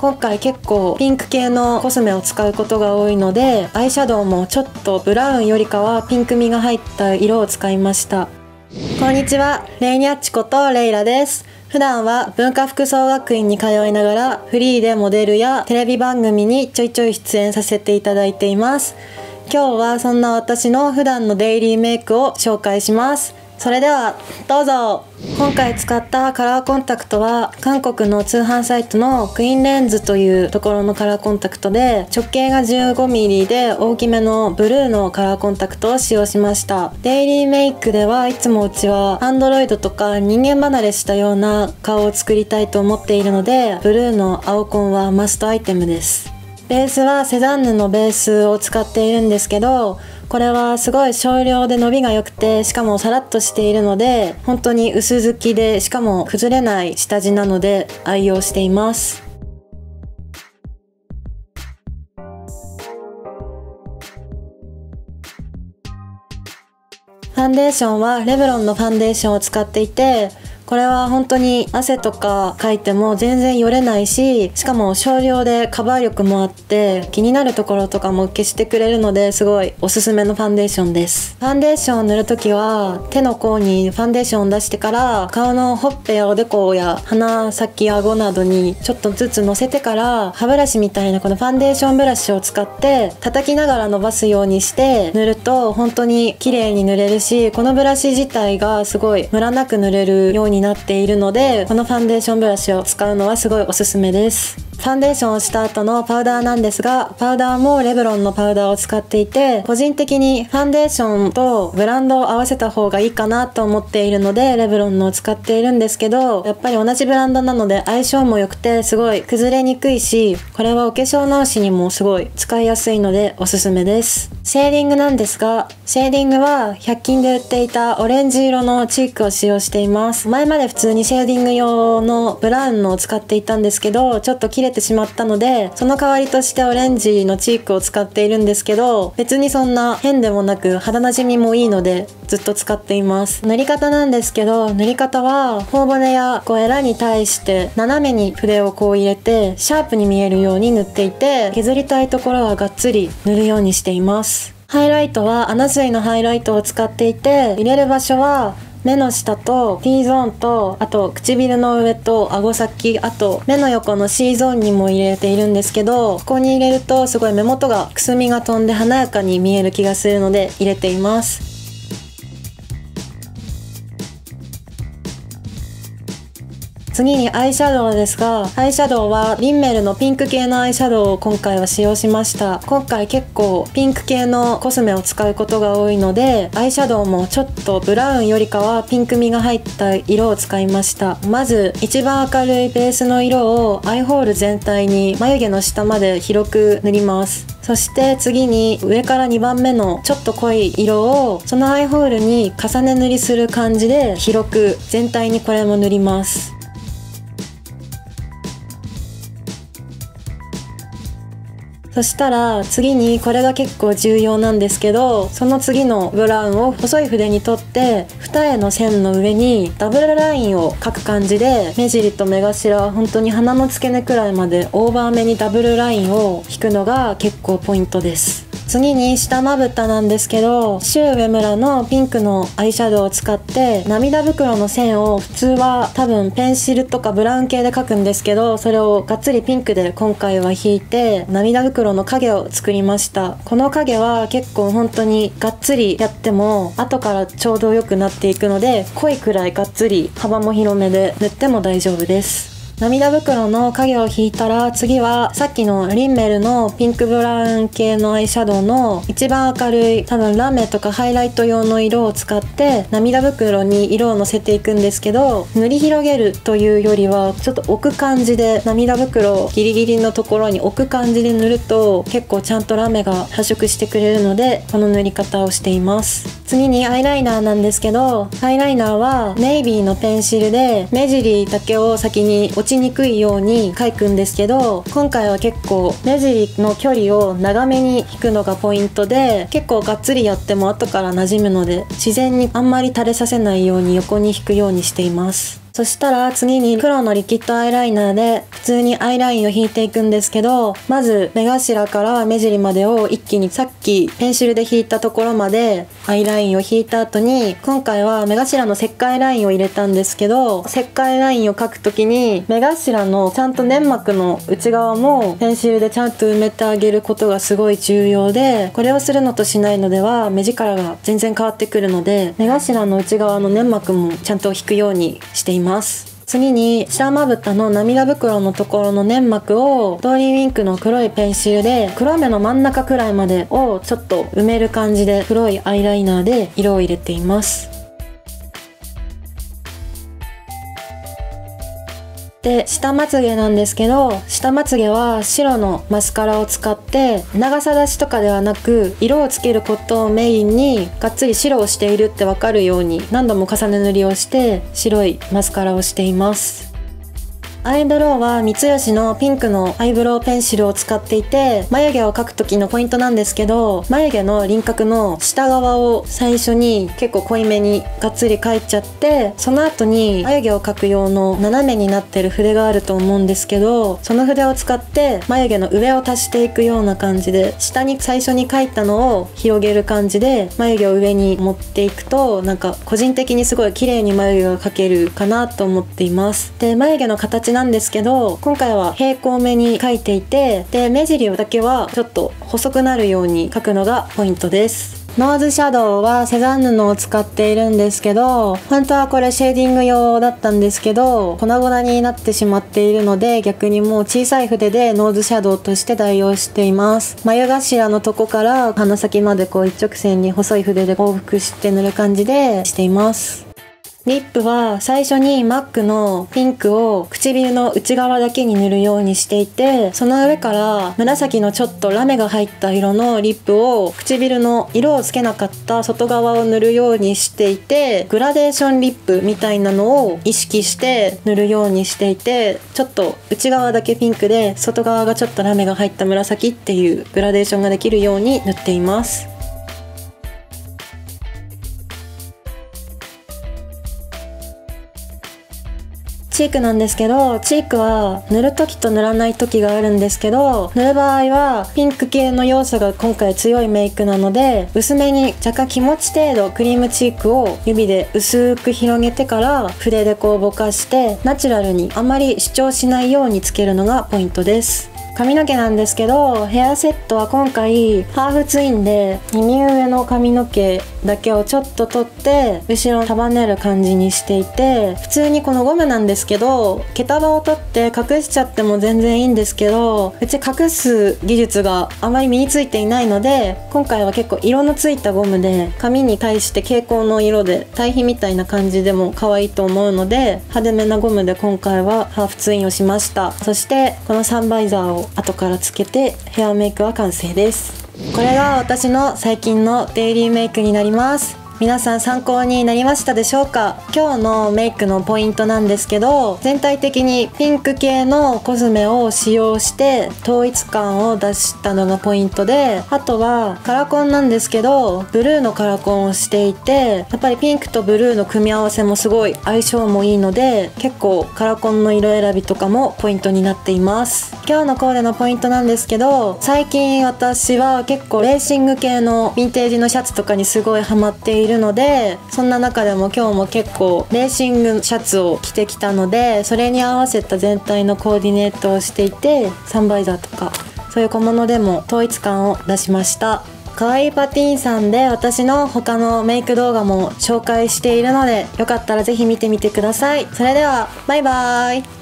今回結構ピンク系のコスメを使うことが多いのでアイシャドウもちょっとブラウンよりかはピンク味が入った色を使いました。こんにちはレイニャッチことレイラです。普段は文化服装学院に通いながらフリーでモデルやテレビ番組にちょいちょい出演させていただいています。今日はそんな私の普段のデイリーメイクを紹介します。それではどうぞ。今回使ったカラーコンタクトは韓国の通販サイトのクイーンレンズというところのカラーコンタクトで直径が 15mm で大きめのブルーのカラーコンタクトを使用しました。デイリーメイクではいつもうちはアンドロイドとか人間離れしたような顔を作りたいと思っているのでブルーの青コンはマストアイテムです。ベースはセザンヌのベースを使っているんですけどこれはすごい少量で伸びが良くてしかもさらっとしているので本当に薄付きでしかも崩れない下地なので愛用しています。ファンデーションはレブロンのファンデーションを使っていてこれは本当に汗とかかいても全然よれないししかも少量でカバー力もあって気になるところとかも消してくれるのですごいおすすめのファンデーションです。ファンデーションを塗るときは手の甲にファンデーションを出してから顔のほっぺやおでこや鼻先顎などにちょっとずつのせてから歯ブラシみたいなこのファンデーションブラシを使って叩きながら伸ばすようにして塗ると本当に綺麗に塗れるしこのブラシ自体がすごいムラなく塗れるようにになっているのでこのファンデーションブラシを使うのはすごいおすすめです。ファンデーションをした後のパウダーなんですがパウダーもレブロンのパウダーを使っていて個人的にファンデーションとブランドを合わせた方がいいかなと思っているのでレブロンのを使っているんですけどやっぱり同じブランドなので相性も良くてすごい崩れにくいしこれはお化粧直しにもすごい使いやすいのでおすすめです。シェーディングなんですがシェーディングは100均で売っていたオレンジ色のチークを使用しています。前まで普通にシェーディング用のブラウンのを使っていたんですけどちょっと切れてしまったのでその代わりとしてオレンジのチークを使っているんですけど別にそんな変でもなく肌なじみもいいのでずっと使っています。塗り方なんですけど塗り方は頬骨やこうエラに対して斜めに筆をこう入れてシャープに見えるように塗っていて削りたいところはがっつり塗るようにしています。ハイライトは穴水のハイライトを使っていて入れる場所は目の下と T ゾーンとあと唇の上と顎先あと目の横の C ゾーンにも入れているんですけどここに入れるとすごい目元がくすみが飛んで華やかに見える気がするので入れています。次にアイシャドウですがアイシャドウはリンメルのピンク系のアイシャドウを今回は使用しました。今回結構ピンク系のコスメを使うことが多いのでアイシャドウもちょっとブラウンよりかはピンク味が入った色を使いました。まず一番明るいベースの色をアイホール全体に眉毛の下まで広く塗ります。そして次に上から2番目のちょっと濃い色をそのアイホールに重ね塗りする感じで広く全体にこれも塗ります。そしたら次にこれが結構重要なんですけどその次のブラウンを細い筆に取って二重の線の上にダブルラインを描く感じで目尻と目頭は本当に鼻の付け根くらいまでオーバーめにダブルラインを引くのが結構ポイントです。次に下まぶたなんですけどシュウ上村のピンクのアイシャドウを使って涙袋の線を普通は多分ペンシルとかブラウン系で描くんですけどそれをがっつりピンクで今回は引いて涙袋の影を作りました。この影は結構本当にがっつりやっても後からちょうど良くなっていくので濃いくらいがっつり幅も広めで塗っても大丈夫です。涙袋の影を引いたら次はさっきのリンメルのピンクブラウン系のアイシャドウの一番明るい多分ラメとかハイライト用の色を使って涙袋に色をのせていくんですけど塗り広げるというよりはちょっと置く感じで涙袋ギリギリのところに置く感じで塗ると結構ちゃんとラメが発色してくれるのでこの塗り方をしています。次にアイライナーなんですけどアイライナーはネイビーのペンシルで目尻だけを先に落ちちにくいように描くんですけど今回は結構目尻の距離を長めに引くのがポイントで結構がっつりやっても後から馴染むので自然にあんまり垂れさせないように横に引くようにしています。そしたら次に黒のリキッドアイライナーで普通にアイラインを引いていくんですけどまず目頭から目尻までを一気にさっきペンシルで引いたところまでアイラインを引いた後に今回は目頭の切開ラインを入れたんですけど切開ラインを描く時に目頭のちゃんと粘膜の内側もペンシルでちゃんと埋めてあげることがすごい重要でこれをするのとしないのでは目力が全然変わってくるので目頭の内側の粘膜もちゃんと引くようにしています。います。次に下まぶたの涙袋のところの粘膜をドーリーウィンクの黒いペンシルで黒目の真ん中くらいまでをちょっと埋める感じで黒いアイライナーで色を入れています。で下まつげなんですけど下まつげは白のマスカラを使って長さ出しとかではなく色をつけることをメインにがっつり白をしているって分かるように何度も重ね塗りをして白いマスカラをしています。アイブロウは三吉のピンクのアイブロウペンシルを使っていて眉毛を描く時のポイントなんですけど眉毛の輪郭の下側を最初に結構濃いめにがっつり描いちゃってその後に眉毛を描く用の斜めになってる筆があると思うんですけどその筆を使って眉毛の上を足していくような感じで下に最初に描いたのを広げる感じで眉毛を上に持っていくとなんか個人的にすごい綺麗に眉毛が描けるかなと思っています。で眉毛の形なんですけど今回は平行目に描いていてで目尻だけはちょっと細くなるように描くのがポイントです。ノーズシャドウはセザンヌのを使っているんですけど本当はこれシェーディング用だったんですけど粉々になってしまっているので逆にもう小さい筆でノーズシャドウとして代用しています。眉頭のとこから鼻先までこう一直線に細い筆で往復して塗る感じでしています。リップは最初に MAC のピンクを唇の内側だけに塗るようにしていてその上から紫のちょっとラメが入った色のリップを唇の色をつけなかった外側を塗るようにしていてグラデーションリップみたいなのを意識して塗るようにしていてちょっと内側だけピンクで外側がちょっとラメが入った紫っていうグラデーションができるように塗っています。チークなんですけどチークは塗る時と塗らない時があるんですけど塗る場合はピンク系の要素が今回強いメイクなので薄めに若干気持ち程度クリームチークを指で薄く広げてから筆でこうぼかしてナチュラルにあまり主張しないようにつけるのがポイントです。髪の毛なんですけどヘアセットは今回ハーフツインで耳上の髪の毛だけをちょっと取って後ろ束ねる感じにしていて普通にこのゴムなんですけど毛束を取って隠しちゃっても全然いいんですけどうち隠す技術があまり身についていないので今回は結構色のついたゴムで髪に対して蛍光の色で対比みたいな感じでも可愛いと思うので派手めなゴムで今回はハーフツインをしました。そしてこのサンバイザーを後からつけてヘアメイクは完成です。これが私の最近のデイリーメイクになります。皆さん参考になりましたでしょうか？今日のメイクのポイントなんですけど全体的にピンク系のコスメを使用して統一感を出したのがポイントであとはカラコンなんですけどブルーのカラコンをしていてやっぱりピンクとブルーの組み合わせもすごい相性もいいので結構カラコンの色選びとかもポイントになっています。今日のコーデのポイントなんですけど最近私は結構レーシング系のヴィンテージのシャツとかにすごいハマっているるのでそんな中でも今日も結構レーシングシャツを着てきたのでそれに合わせた全体のコーディネートをしていてサンバイザーとかそういう小物でも統一感を出しました。かわいいパティーンさんで私の他のメイク動画も紹介しているのでよかったらぜひ見てみてください。それではバイバーイ。